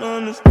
don't understand.